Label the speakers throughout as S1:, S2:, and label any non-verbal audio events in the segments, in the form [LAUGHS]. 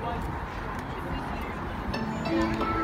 S1: Thank you.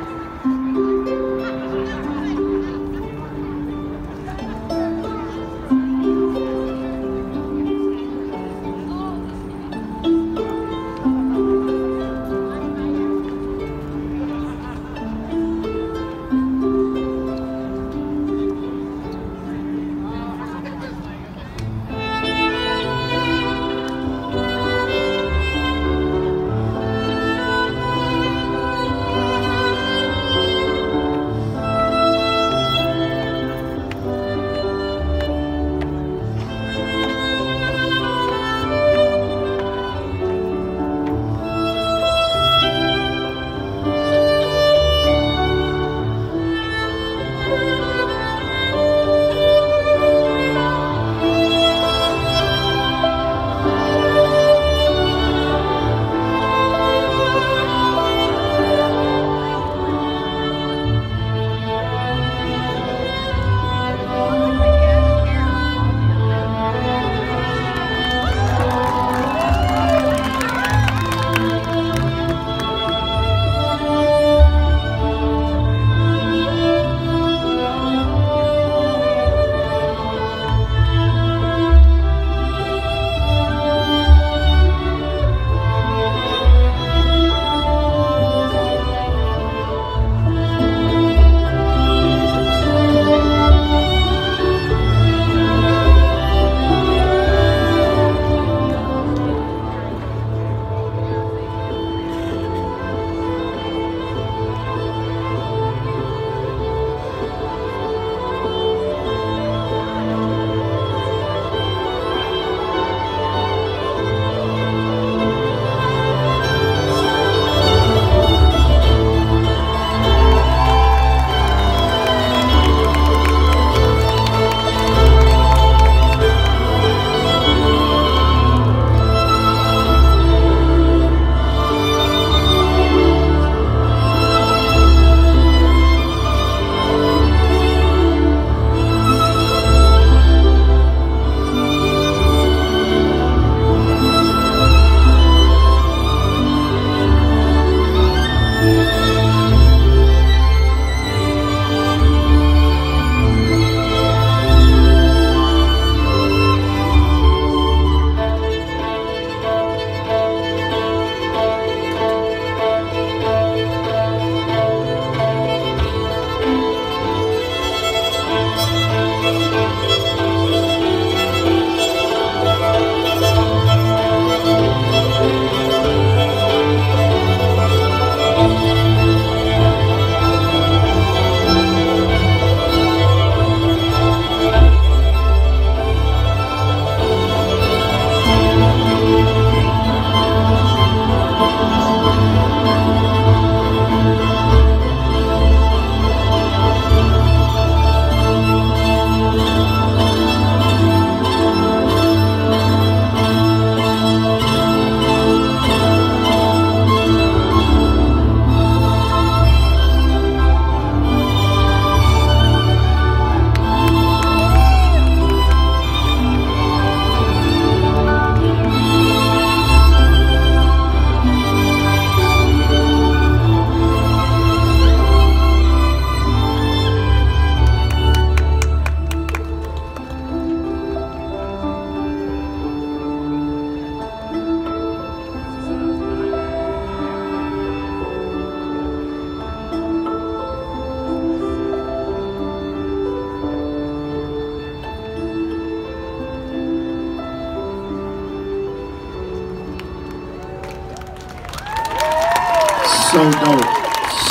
S1: So dope.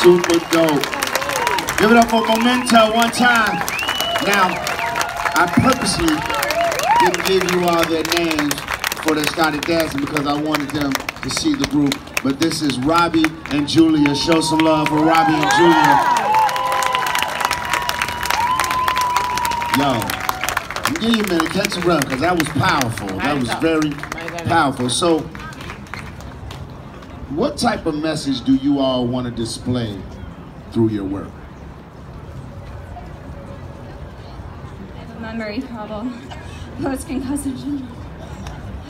S1: Super dope. Give it up for Momenta one time. Now, I purposely didn't give you all their names before they started dancing because I wanted them to see the group. But this is Robby and Julia. Show some love for Robby and Julia. Yo, give you a minute, catch your breath, because that was powerful. That was very powerful. So, what type of message do you all want to display through your work?
S2: I have a memory problem, post concussion.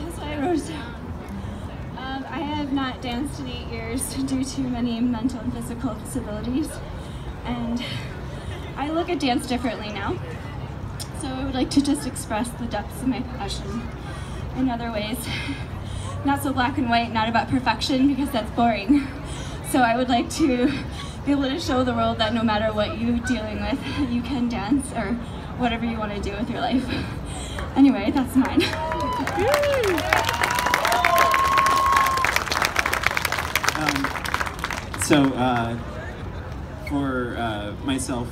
S2: As I wrote down. Um, I have not danced in eight years [LAUGHS] due to many mental and physical disabilities. And I look at dance differently now. So I would like to just express the depths of my passion in other ways. Not so black and white, not about perfection because that's boring. So I would like to be able to show the world that no matter what you're dealing with, you can dance or whatever you want to do with your life. Anyway, that's mine.
S3: Um, so, uh, for uh, myself,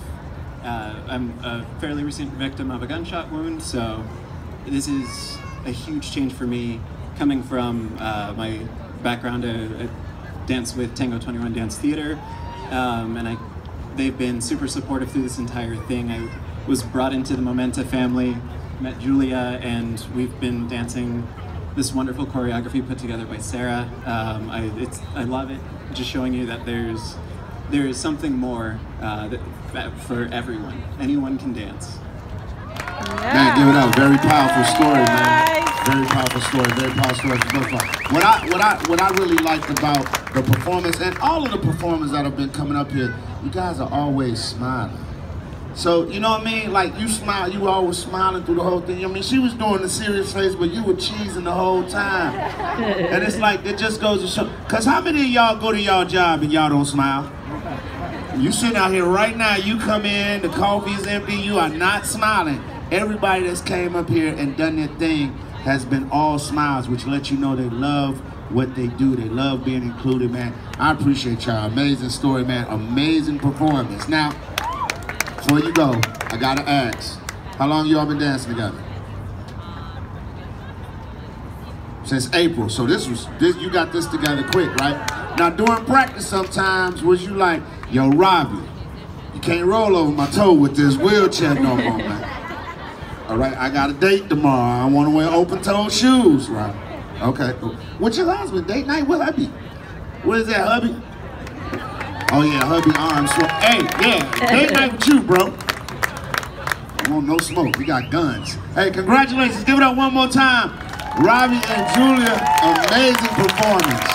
S3: uh, I'm a fairly recent victim of a gunshot wound, so this is a huge change for me coming from uh, my background. I, I dance with Tango 21 Dance Theater, um, and I, they've been super supportive through this entire thing. I was brought into the Momenta family, met Julia, and we've been dancing this wonderful choreography put together by Sarah. Um, I, it's, I love it, just showing you that there's there is something more uh, that, that for everyone. Anyone can dance.
S1: Man, give it up. Very powerful story, man. Very powerful story. Very powerful story. What I what I what I really liked about the performance and all of the performers that have been coming up here, you guys are always smiling. So, you know what I mean? Like, you smile, you were always smiling through the whole thing. I mean, she was doing the serious face, but you were cheesing the whole time. [LAUGHS] and it's like, it just goes to show. Because how many of y'all go to y'all job and y'all don't smile? You sitting out here right now, you come in, the coffee is empty, you are not smiling. Everybody that's came up here and done their thing has been all smiles, which lets you know they love what they do. They love being included, man. I appreciate y'all. Amazing story, man. Amazing performance. Now, before you go, I gotta ask, how long y'all been dancing together? Since April. So this was this you got this together quick, right? Now during practice sometimes was you like, yo, Robby, you can't roll over my toe with this wheelchair no more, man. All right, I got a date tomorrow. I want to wear open-toed shoes, right? Okay. What's your husband? Date night with hubby. What is that, hubby? Oh yeah, hubby arms. Hey, yeah, date night with you, bro. I want no smoke. We got guns. Hey, congratulations. Give it up one more time. Robby and Julia, amazing performance.